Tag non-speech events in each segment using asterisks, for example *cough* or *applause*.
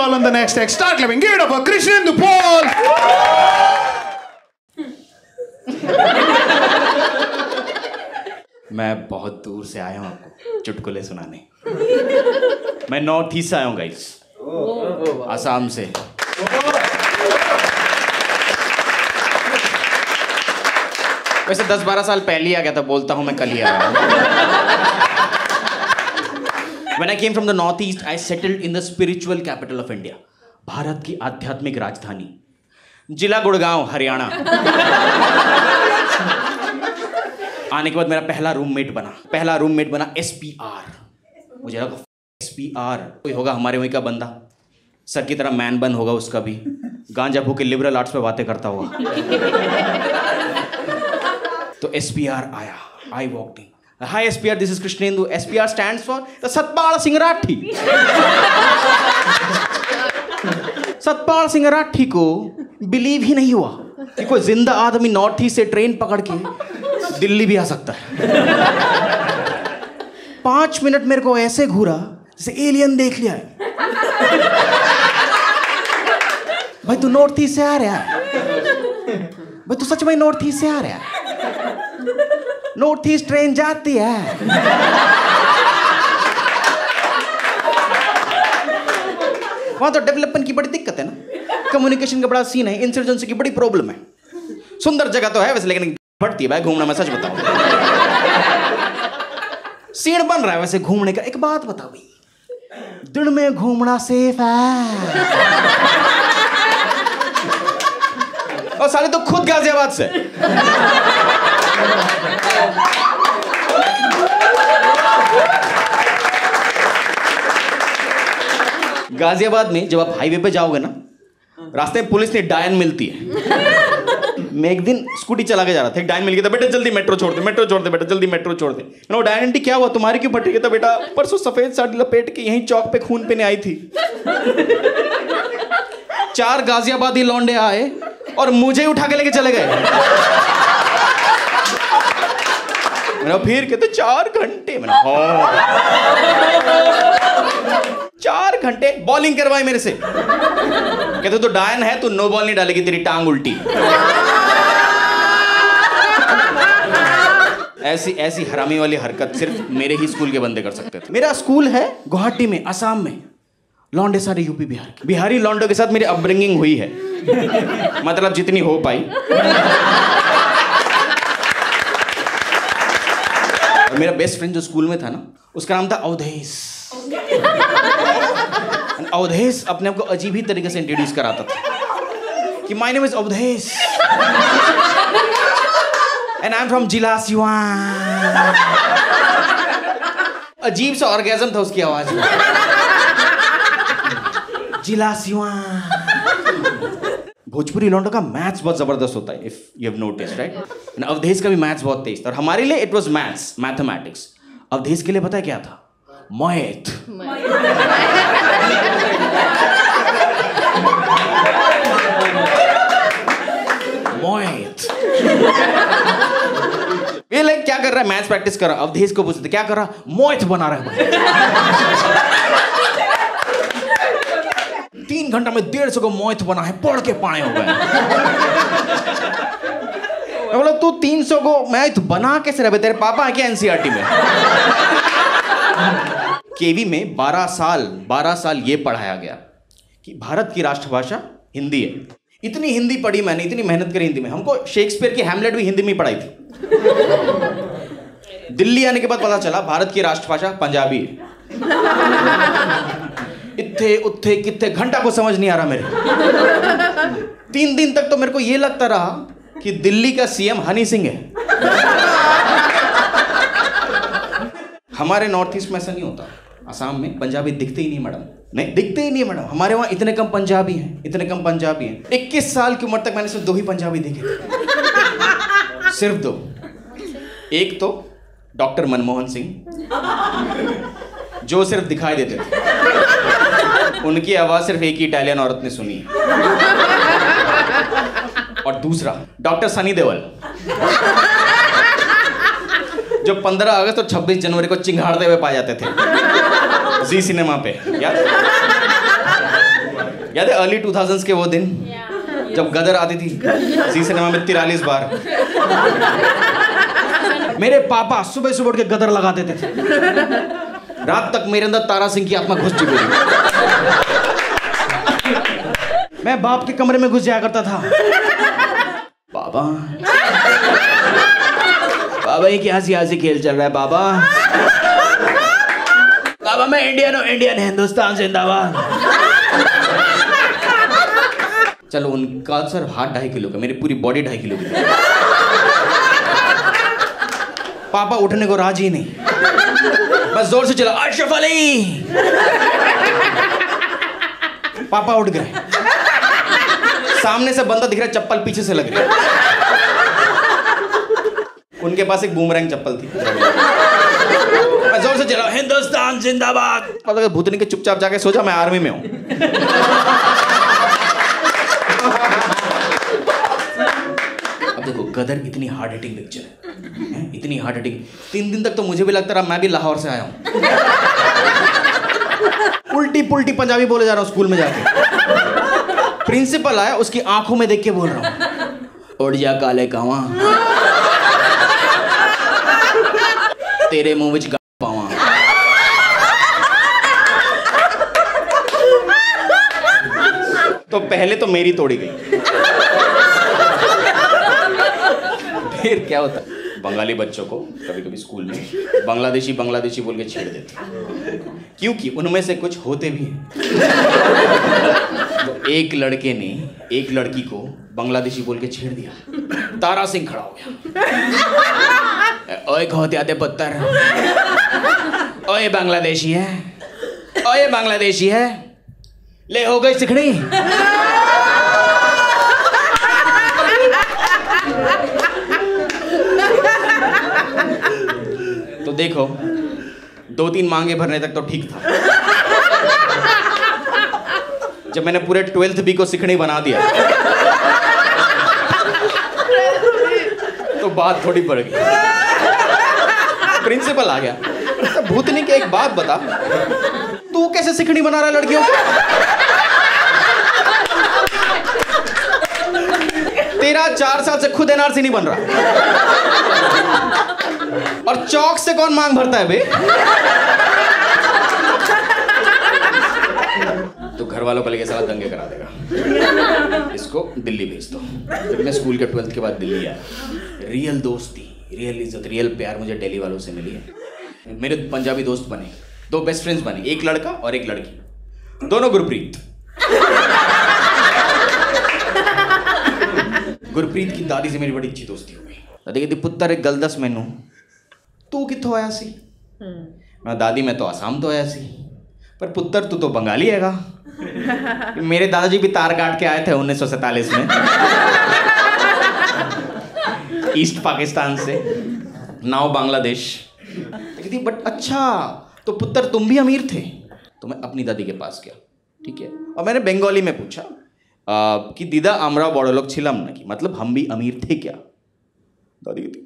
call on the next text. Start clapping. Give it up for Krishnendu Paul. *laughs* मैं बहुत दूर से आया हूँ आपको, चुटकुले सुनाने मैं नॉर्थ ईस्ट से आया हूँ गाइस आसाम से वैसे दस बारह साल पहले ही आ गया था, बोलता हूँ मैं कल ही आया When I came from the northeast, I settled in the spiritual capital of India. Bharat की आध्यात्मिक राजधानी जिला गुड़गांव हरियाणा आने के बाद मेरा पहला रूममेट बना पहला रूममेट बना एस पी आर मुझे लगा एस पी आर कोई होगा हमारे वहीं का बंदा सर की तरह मैन बन होगा उसका भी गांजा भू के लिबरल आर्ट्स पे बातें करता होगा तो एस पी आर आया I walked in hi S P R this is Krishnendu S P R stand for the Satpal Singh Rathi Satpal Singh Rathi को बिलीव ही नहीं हुआ कि कोई ज़िंदा आदमी नॉर्थ ईस्ट से ट्रेन पकड़ के दिल्ली भी आ सकता है पाँच मिनट मेरे को ऐसे घूरा जैसे एलियन देख लिया है भाई तू नॉर्थ ईस्ट से आ रहा है भाई तू सच में नॉर्थ ईस्ट से आ रहा है नॉर्थ ईस्ट ट्रेन जाती है। वहाँ तो डेवलपमेंट की बड़ी दिक्कत है ना। कम्युनिकेशन का बड़ा सीन है इंसर्जेंसी की बड़ी प्रॉब्लम है। सुंदर जगह तो है वैसे, लेकिन बढ़ती है भाई घूमना, मैं सच बताऊँ। सीन बन रहा है वैसे घूमने का। एक बात बता भाई, दिन में घूमना सेफ़ है? और साले तो खुद गाजियाबाद से। गाजियाबाद में जब आप हाईवे पे जाओगे ना, रास्ते में पुलिस ने डायन मिलती है। मैं एक दिन स्कूटी चला के जा रहा था, एक डायन मिल गया था, बेटा, जल्दी मेट्रो छोड़ दे, मेट्रो छोड़ दे, बेटा, जल्दी मेट्रो छोड़ दे। वो डायन आंटी, क्या हुआ? तुम्हारी क्यों फट? गया था बेटा, परसों सफ़ेद साड़ी लपेट के यहीं चौक पे खून पीने आई थी। चार गाजियाबादी लौंडे आए और मुझे उठा के लेके चले गए। मैंने फिर कहते चार घंटे मैंने हाँ। चार घंटे बॉलिंग करवाई मेरे से। कहते तो डायन है तू नो बॉल नहीं डालेगी तेरी टांग उल्टी। ऐसी ऐसी हरामी वाली हरकत सिर्फ़ मेरे ही स्कूल के बंदे कर सकते थे। मेरा स्कूल है गुवाहाटी में असम में। लौंडे सारे यूपी बिहार के। बिहारी लौंडों के साथ मेरी अपब्रिंगिंग हुई है। मतलब जितनी हो पाई। और मेरा बेस्ट फ्रेंड जो स्कूल में था ना, उसका नाम था अवधेश। अवधेश अपने आप को अजीब ही तरीके से इंट्रोड्यूस कराता था कि my name is Awadhesh. And I am from जिला सिवान। अजीब सा ऑर्गेजम था उसकी आवाज़ में। जिला सिवान। भोजपुरी लौंडों का मैथ्स बहुत ज़बरदस्त होता है if you have notice right Awadhesh का भी मैथ्स बहुत तेज था। और हमारे लिए it was maths mathematics Awadhesh के लिए पता है क्या था? मैथ मैथ ये लाइक क्या कर रहा है? मैथ्स प्रैक्टिस कर रहा अवधेश को पूछते, क्या कर रहा? मैथ बना रहा है घंटा में डेढ़ सौ को मैथ बना है पढ़ के पाए हो गए बोला, तू तीन सौ को मैथ बना कैसे रहे तेरे पापा है क्या एनसीआरटी में? *laughs* केवी में 12 साल 12 साल ये पढ़ाया गया कि भारत की राष्ट्रभाषा हिंदी है। इतनी हिंदी पढ़ी मैंने, इतनी मेहनत करी हिंदी में। हमको शेक्सपियर की हेमलेट भी हिंदी में पढ़ाई थी। *laughs* दिल्ली आने के बाद पता चला, भारत की राष्ट्रभाषा पंजाबी है। इत्थे उत्थे कित्थे घंटा को समझ नहीं आ रहा मेरे। तीन दिन तक तो मेरे को ये लगता रहा कि दिल्ली का सीएम हनी सिंह है। हमारे नॉर्थ ईस्ट में ऐसा नहीं होता। असम में पंजाबी दिखते ही नहीं, मैडम। नहीं, दिखते ही नहीं, मैडम। हमारे वहाँ इतने कम पंजाबी हैं, इतने कम पंजाबी हैं। इक्कीस साल की उम्र तक मैंने सिर्फ़ दो ही पंजाबी देखे थे। सिर्फ़ दो। एक तो डॉक्टर मनमोहन सिंह, जो सिर्फ़ दिखाई देते थे। उनकी आवाज़ सिर्फ़ एक ही इटालियन औरत ने सुनी। और दूसरा डॉक्टर सनी देवल जो 15 अगस्त और 26 जनवरी को चिंगाड़ते हुए पाए जाते थे। जी सिनेमा पे। याद याद है अर्ली टू के वो दिन? जब गदर आती थी। जी सिनेमा में तिरालीस बार। मेरे पापा सुबह सुबह उठ के गदर लगा देते थे। रात तक मेरे अंदर तारा सिंह की आत्मा घुस चुकी थी। मैं बाप के कमरे में घुस जाया करता था। बाबा। बाबा, ये क्या सियासी खेल चल रहा है, बाबा? बाबा, मैं इंडियन हूँ, इंडियन हिंदुस्तान, जिंदाबाद। चलो, उनका सर हाथ ढाई किलो का, मेरी पूरी बॉडी ढाई किलो की पापा उठने को राज़ी नहीं। बस ज़ोर से चला, अशरफ अली! पापा उठ गए। सामने से बंदा दिख रहा है, चप्पल पीछे से लग रही उनके पास एक बूमरैंग चप्पल थी। मैं ज़ोर से चला हिंदुस्तान जिंदाबाद! और भूतनी के चुपचाप जाके सोचा मैं आर्मी में हूँ। अब देखो, गदर इतनी हार्ड हिटिंग पिक्चर है। इतनी हार्ड हिटिंग तीन दिन तक तो मुझे भी लगता रहा, मैं भी लाहौर से आया हूँ। उल्टी पुल्टी पंजाबी बोले जा रहा हूँ स्कूल में जाके। प्रिंसिपल आया, उसकी आँखों में देख के बोल रहा हूँ। जा काले कावा। तेरे मुँह गंद पावां। तो पहले तो मेरी तोड़ी गई। फिर क्या होता? बंगाली बच्चों को कभी कभी स्कूल में बांग्लादेशी बांग्लादेशी बोल के छेड़ देते क्योंकि उनमें से कुछ होते भी हैं। तो एक लड़के ने एक लड़की को बांग्लादेशी बोल के छेड़ दिया। तारा सिंह खड़ा हो गया। ओए खोते आते पत्थर ओए बांग्लादेशी है। ओए बांग्लादेशी है। ले हो गई सिखड़ी। देखो दो तीन मांगे भरने तक तो ठीक था। जब मैंने पूरे ट्वेल्थ बी को सिखड़ी बना दिया तो बात थोड़ी बढ़ गई। प्रिंसिपल आ गया। तो भूतनी के एक बात बता, तू कैसे सिखड़ी बना रहा लड़कियों को? तेरा चार साल से खुद एनआरसी नहीं बन रहा। और चौक से कौन मांग भरता है बे? तो घर वालों का लेके सारा दंगे करा देगा। इसको दिल्ली भेज दो। तो। फिर मैं स्कूल के ट्वेल्थ के बाद दिल्ली आया, रियल दोस्ती, रियल इज़्ज़त, रियल प्यार मुझे दिल्ली वालों से मिली है। मेरे पंजाबी दोस्त बने, दो बेस्ट फ्रेंड्स बने, एक लड़का और एक लड़की। दोनों गुरप्रीत। गुरप्रीत की दादी से मेरी बड़ी अच्छी दोस्ती हो गई। तो दादी कहती पुत्र एक गलदस मैनू। तू कितों आया सी? हम्म। मैं दादी मैं तो आसाम तो आया सी। पर पुत्र तू तो बंगाली है *laughs* मेरे दादाजी भी तार काट के आए थे उन्नीस सौ में। ईस्ट पाकिस्तान से। नाव बांग्लादेश। बट अच्छा तो पुत्र तुम भी अमीर थे। तो मैं अपनी दादी के पास गया ठीक है? और मैंने बंगाली में पूछा कि दीदा আমরা বড় छिलम ছিলাম নাকি मतलब हम भी अमीर थे क्या? दादी कहती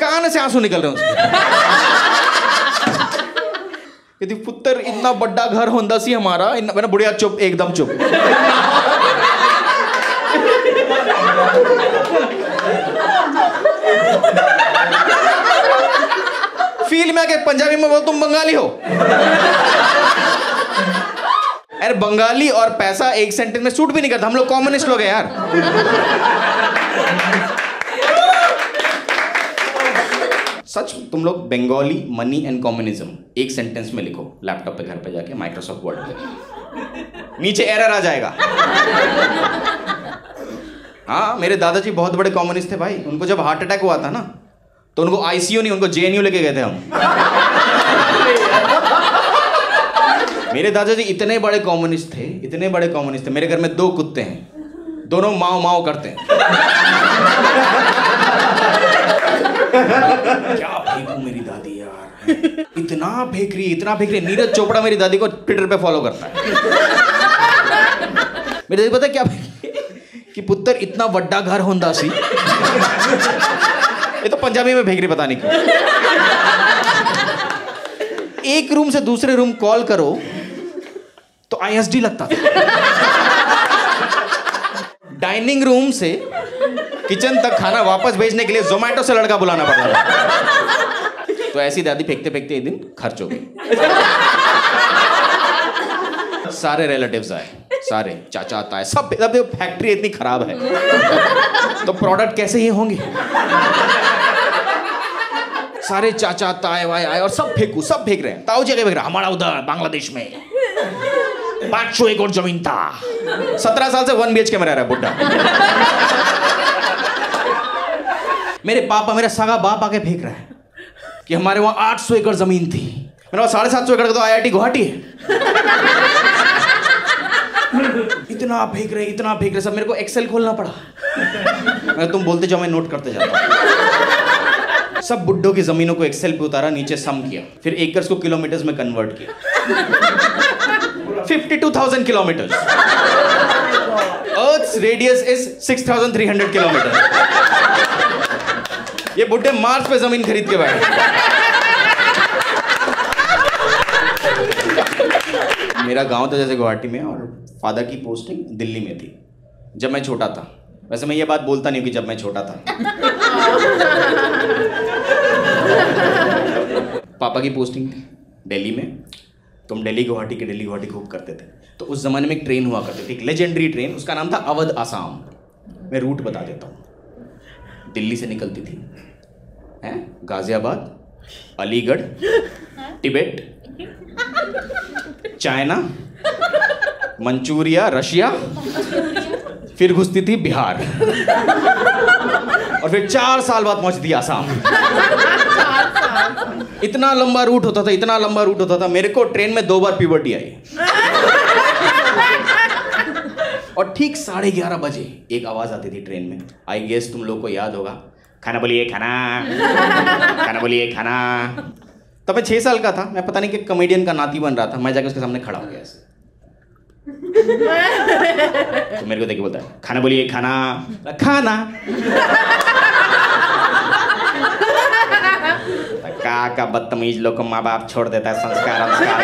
कान से आँसू निकल रहे हैं कहती पुत्र इतना बड़ा घर होंदा सी हमारा मैंने बुढ़िया चुप, एकदम चुप। फील में आके पंजाबी में बोल, तुम बंगाली हो? यार बंगाली और पैसा एक सेंटेंस में सूट भी नहीं करता। हम लोग कॉम्युनिस्ट लोग हैं यार। सच तुम लोग बंगाली मनी एंड कम्युनिज्म एक सेंटेंस में लिखो लैपटॉप पे घर पे जाके माइक्रोसॉफ्ट वर्ड पे। नीचे एरर आ जाएगा। हाँ मेरे दादाजी बहुत बड़े कम्युनिस्ट थे भाई। उनको जब हार्ट अटैक हुआ था ना तो उनको आईसीयू नहीं, उनको जेएनयू लेके गए थे हम। मेरे दादाजी इतने बड़े कम्युनिस्ट थे, इतने बड़े कम्युनिस्ट थे। मेरे घर में दो कुत्ते हैं। दोनों माओ माओ करते हैं। क्या फेंकू मेरी दादी यार? इतना फेंक रही इतना फेंक रही नीरज चोपड़ा मेरी दादी को ट्विटर पे फॉलो करता है। मेरी दादी पता क्या? कि पुत्र इतना बड़ा घर होंदा सी ये तो पंजाबी में फेंक रही पता नहीं एक रूम से दूसरे रूम कॉल करो तो आईएसडी लगता था। डाइनिंग रूम से किचन तक खाना वापस भेजने के लिए जोमेटो से लड़का बुलाना पड़ता था। तो ऐसी दादी फेंकते फेंकते एक दिन खर्च हो गई। सारे रिलेटिव्स आए सारे चाचा ताए सब अब देखो फैक्ट्री इतनी खराब है। तो प्रोडक्ट कैसे ये होंगे? सारे चाचा ताए वाए आए और सब फेंकू सब फेंक रहे हैं। ताऊ जगह फेंक रहे हैं, हमारा उधर बांग्लादेश में। पाँच सौ एकड़ ज़मीन था। सत्रह साल से वन बी एच के में रह रहा है बुढ़ा मेरे पापा मेरा सगा बाप आके फेंक रहा है कि हमारे वहाँ आठ सौ एकड़ ज़मीन थी। मेरे वहाँ साढ़े सात सौ एकड़ का तो आई आई टी गुवाहाटी है। इतना फेंक रहे इतना फेंक रहे सब मेरे को एक्सेल खोलना पड़ा। मैं तुम बोलते जाओ मैं नोट करते जाता। सब बुड्ढों की जमीनों को एक्सेल पे उतारा नीचे सम किया। फिर एकर्स को किलोमीटर्स में कन्वर्ट किया। 52,000 kilometre earth radius is 6,300 kilometre ये बुड्ढे मार्स पे ज़मीन खरीद के बैठे मेरा गाँव था जैसे गुवाहाटी में और फादर की पोस्टिंग दिल्ली में थी, जब मैं छोटा था। वैसे मैं ये बात बोलता नहीं कि जब मैं छोटा था। पापा की पोस्टिंग थी दिल्ली में तुम दिल्ली, गुवाहाटी के दिल्ली, गुवाहाटी खूब करते थे। तो उस ज़माने में एक ट्रेन हुआ करती थी, एक लेजेंडरी ट्रेन उसका नाम था अवध आसाम। मैं रूट बता देता हूँ। दिल्ली से निकलती थी। हैं? Ghaziabad, Aligarh, Tibet, China, Manchuria, Russia, फिर घुसती थी बिहार। और फिर चार साल बाद पहुँचती थी आसाम। इतना लंबा रूट होता था, इतना लंबा रूट होता था, मेरे को ट्रेन में दो बार प्यूबर्टी आई। और ठीक साढ़े ग्यारह बजे एक आवाज़ आती थी ट्रेन में। आई गेस तुम लोग को याद होगा। खाना बोलिए, खाना। खाना बोलिए, खाना। तब मैं छह साल का था। मैं पता नहीं कि कॉमेडियन का नाती बन रहा था। मैं जाके उसके सामने खड़ा हो गया तो मेरे को देख बोलता है, खाना बोलिए, खाना। खाना। का का बदतमीज लोग को माँ बाप छोड़ देता है, संस्कार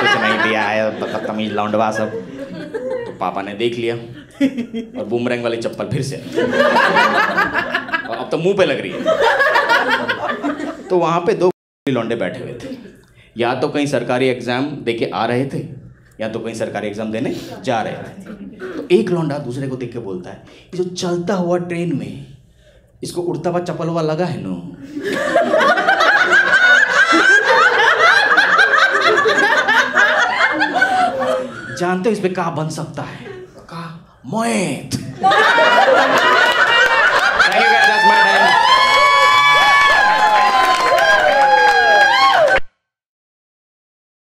कुछ नहीं दिया है, बदतमीज, लौंडवा सब। तो पापा ने देख लिया। और बूमरैंग वाली चप्पल फिर से। और अब तो मुँह पे लग रही है। तो वहाँ पे दो लौंडे बैठे हुए थे। या तो कहीं सरकारी एग्ज़ाम दे के आ रहे थे, या तो कहीं सरकारी एग्ज़ाम देने जा रहे थे। तो एक लौंडा दूसरे को देख के बोलता है, ये जो चलता हुआ ट्रेन में, इसको उड़ता हुआ चप्पल हुआ लगा है, नो? जानते हो इस पे कहा बन सकता है? कहा मोएत *laughs*